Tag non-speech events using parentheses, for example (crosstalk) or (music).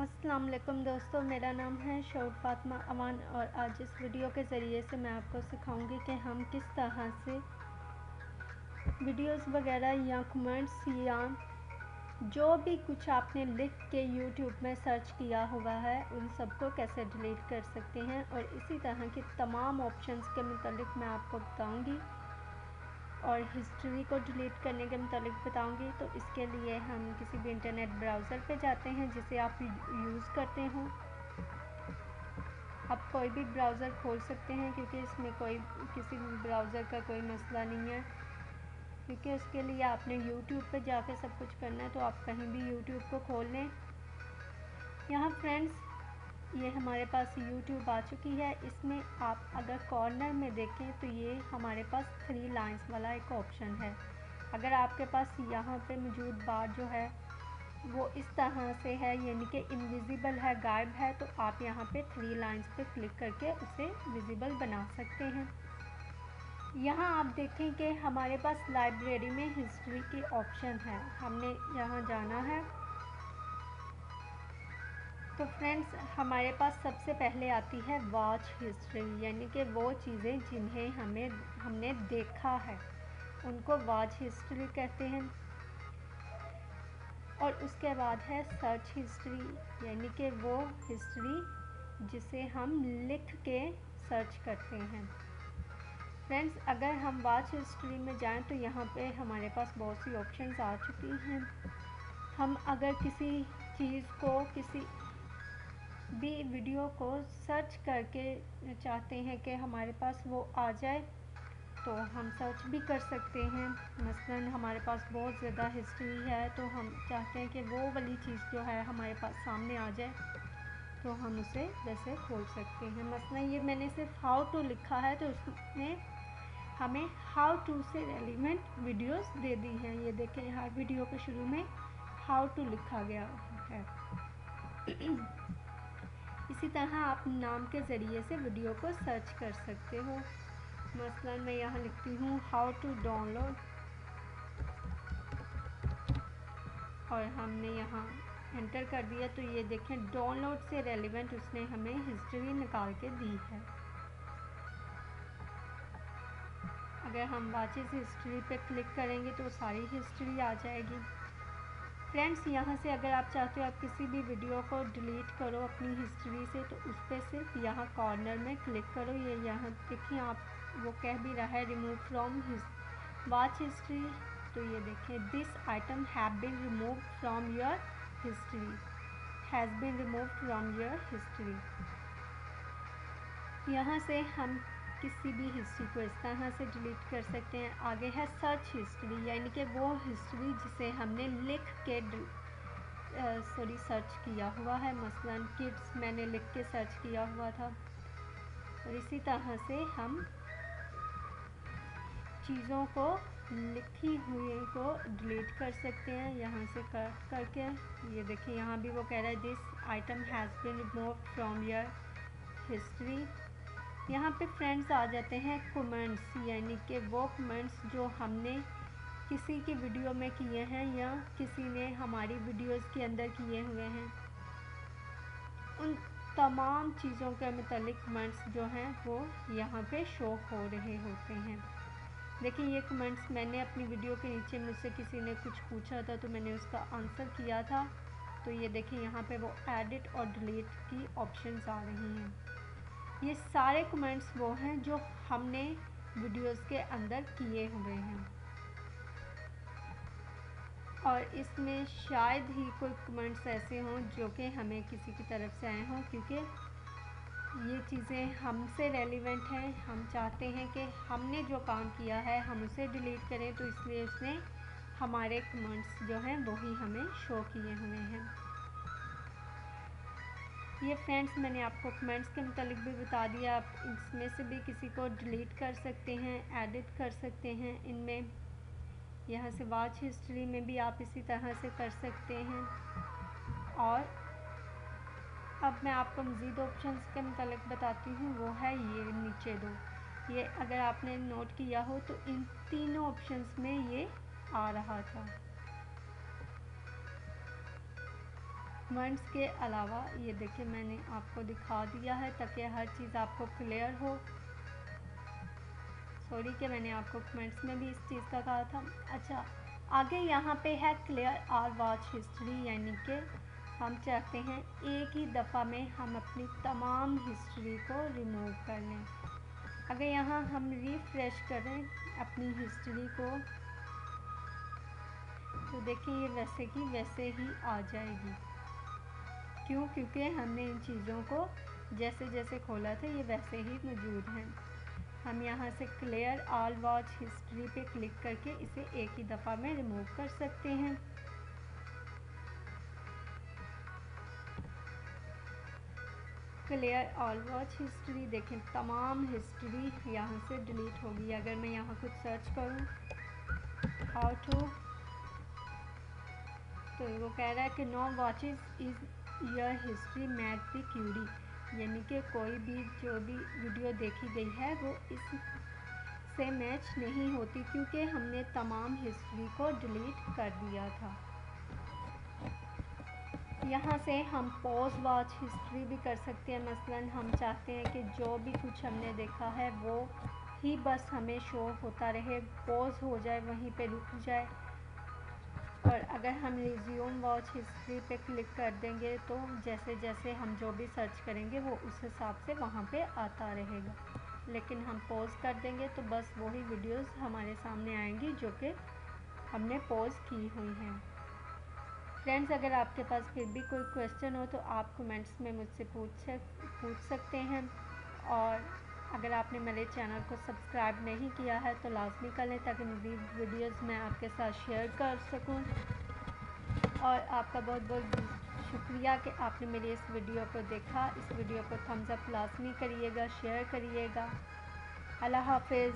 अस्सलाम वालेकुम दोस्तों, मेरा नाम है शौक फातमा अवान और आज इस वीडियो के ज़रिए से मैं आपको सिखाऊँगी कि हम किस तरह से वीडियोस वगैरह या कमेंट्स या जो भी कुछ आपने लिख के यूट्यूब में सर्च किया हुआ है, उन सबको कैसे डिलीट कर सकते हैं। और इसी तरह के तमाम ऑप्शंस के मतलब मैं आपको बताऊँगी। और हिस्ट्री को डिलीट करने के मतलब बताऊँगी। तो इसके लिए हम किसी भी इंटरनेट ब्राउज़र पे जाते हैं, जिसे आप यूज़ करते हो। आप कोई भी ब्राउज़र खोल सकते हैं, क्योंकि इसमें कोई, किसी ब्राउज़र का कोई मसला नहीं है। क्योंकि उसके लिए आपने यूट्यूब पे जाके सब कुछ करना है तो आप कहीं भी यूट्यूब को खोल लें। यहाँ फ्रेंड्स ये हमारे पास यूट्यूब आ चुकी है। इसमें आप अगर कॉर्नर में देखें तो ये हमारे पास थ्री लाइंस वाला एक ऑप्शन है। अगर आपके पास यहाँ पे मौजूद बार जो है, वो इस तरह से है, यानी कि इनविजिबल है, गायब है तो आप यहाँ पे थ्री लाइंस पे क्लिक करके उसे विजिबल बना सकते हैं। यहाँ आप देखें कि हमारे पास लाइब्रेरी में हिस्ट्री की ऑप्शन है। हमने यहाँ जाना है। तो फ्रेंड्स, हमारे पास सबसे पहले आती है वॉच हिस्ट्री यानी कि वो चीज़ें जिन्हें हमें, हमने देखा है। उनको वॉच हिस्ट्री कहते हैं। और उसके बाद है सर्च हिस्ट्री यानी कि वो हिस्ट्री जिसे हम लिख के सर्च करते हैं। फ्रेंड्स, अगर हम वॉच हिस्ट्री में जाएँ तो यहाँ पे हमारे पास बहुत सी ऑप्शंस आ चुकी हैं। हम अगर किसी चीज़ को, किसी भी वीडियो को सर्च करके चाहते हैं कि हमारे पास वो आ जाए तो हम सर्च भी कर सकते हैं। मसलन हमारे पास बहुत ज़्यादा हिस्ट्री है तो हम चाहते हैं कि वो वाली चीज़ जो है हमारे पास सामने आ जाए तो हम उसे वैसे खोल सकते हैं। मसलन ये मैंने सिर्फ़ हाउ टू लिखा है तो उसमें हमें हाउ टू से रेलिवेंट वीडियोस दे दी हैं। ये देखें, हर वीडियो के शुरू में हाउ टू लिखा गया है। (clears throat) इसी तरह आप नाम के ज़रिए से वीडियो को सर्च कर सकते हो। मसलन मैं यहाँ लिखती हूँ हाउ टू डाउनलोड और हमने यहाँ एंटर कर दिया तो ये देखें डाउनलोड से रेलिवेंट उसने हमें हिस्ट्री निकाल के दी है। अगर हम वाचिस हिस्ट्री पे क्लिक करेंगे तो सारी हिस्ट्री आ जाएगी। फ्रेंड्स, यहाँ से अगर आप चाहते हो आप किसी भी वीडियो को डिलीट करो अपनी हिस्ट्री से तो उस पर सिर्फ़ यहाँ कॉर्नर में क्लिक करो। ये यह यहाँ देखिए आप वो कह भी रहा है रिमूव फ्रॉम वॉच हिस्ट्री तो ये देखें this item have been remove from your history has been remove from your history यहाँ से हम किसी भी हिस्ट्री को इस तरह से डिलीट कर सकते हैं। आगे है सर्च हिस्ट्री यानी कि वो हिस्ट्री जिसे हमने लिख के सॉरी सर्च किया हुआ है। मसलन किड्स मैंने लिख के सर्च किया हुआ था। और इसी तरह से हम चीज़ों को लिखी हुई को डिलीट कर सकते हैं। यहाँ से कट करके ये देखिए, यहाँ भी वो कह रहा है this item has been remove from your history यहाँ पे फ्रेंड्स आ जाते हैं कमेंट्स यानी कि वो कमेंट्स जो हमने किसी की वीडियो में किए हैं या किसी ने हमारी वीडियोस के अंदर किए हुए हैं। उन तमाम चीज़ों के मतलब कमेंट्स जो हैं, वो यहाँ पे शो हो रहे होते हैं। देखिए, ये कमेंट्स मैंने अपनी वीडियो के नीचे मुझसे किसी ने कुछ पूछा था तो मैंने उसका आंसर किया था। तो ये देखिए, यहाँ पे वो एडिट और डिलीट की ऑप्शंस आ रही हैं। ये सारे कमेंट्स वो हैं जो हमने वीडियोस के अंदर किए हुए हैं। और इसमें शायद ही कोई कमेंट्स ऐसे हों जो कि हमें किसी की तरफ़ से आए हों, क्योंकि ये चीज़ें हमसे रेलिवेंट हैं। हम चाहते हैं कि हमने जो काम किया है, हम उसे डिलीट करें तो इसलिए उसने हमारे कमेंट्स जो हैं वही हमें शो किए हुए हैं। ये फ्रेंड्स मैंने आपको कमेंट्स के मतलब भी बता दिया। आप इसमें से भी किसी को डिलीट कर सकते हैं एडिट कर सकते हैं। इनमें यहाँ से वॉच हिस्ट्री में भी आप इसी तरह से कर सकते हैं। और अब मैं आपको मज़ीद ऑप्शंस के मतलब बताती हूँ। वो है ये नीचे दो। ये अगर आपने नोट किया हो तो इन तीनों ऑप्शंस में ये आ रहा था। बुकमार्क्स के अलावा ये देखिए मैंने आपको दिखा दिया है ताकि हर चीज़ आपको क्लियर हो। सॉरी कि मैंने आपको कमेंट्स में भी इस चीज़ का कहा था। अच्छा आगे यहाँ पे है क्लियर आर वॉच हिस्ट्री यानी कि हम चाहते हैं एक ही दफ़ा में हम अपनी तमाम हिस्ट्री को रिमूव कर लें। अगर यहाँ हम रिफ़्रेश करें अपनी हिस्ट्री को। तो देखिए ये वैसे की वैसे ही आ जाएगी। क्यों? क्योंकि हमने इन चीज़ों को जैसे जैसे खोला था, ये वैसे ही मौजूद हैं। हम यहाँ से क्लियर ऑल वॉच हिस्ट्री पे क्लिक करके इसे एक ही दफ़ा में रिमूव कर सकते हैं। क्लियर ऑल वॉच हिस्ट्री देखें, तमाम हिस्ट्री यहाँ से डिलीट होगी। अगर मैं यहाँ कुछ सर्च करूँ हाउ टू तो वो कह रहा है कि no watches is your history match the query, यानी कि कोई भी जो भी वीडियो देखी गई है, वो इस से मैच नहीं होती क्योंकि हमने तमाम हिस्ट्री को डिलीट कर दिया था। यहाँ से हम पोज वॉच हिस्ट्री भी कर सकते हैं, मसलन हम चाहते हैं कि जो भी कुछ हमने देखा है, वो ही बस हमें शो होता रहे पोज हो जाए, वहीं पे रुक जाए। और अगर हम रिज्यूम वॉच हिस्ट्री पे क्लिक कर देंगे तो जैसे जैसे हम जो भी सर्च करेंगे, वो उस हिसाब से वहाँ पे आता रहेगा। लेकिन हम पोज कर देंगे तो बस वही वीडियोस हमारे सामने आएँगी, जो कि हमने पोज की हुई हैं। फ्रेंड्स अगर आपके पास फिर भी कोई क्वेश्चन हो तो आप कमेंट्स में मुझसे पूछ सक, पूछ सकते हैं। और अगर आपने मेरे चैनल को सब्सक्राइब नहीं किया है तो लाजमी कर लें ताकि मज़ीद वीडियोस मैं आपके साथ शेयर कर सकूँ। और आपका बहुत बहुत शुक्रिया कि आपने मेरी इस वीडियो को देखा। इस वीडियो को थम्स अप लाजमी करिएगा शेयर करिएगा। अल्लाह हाफिज़।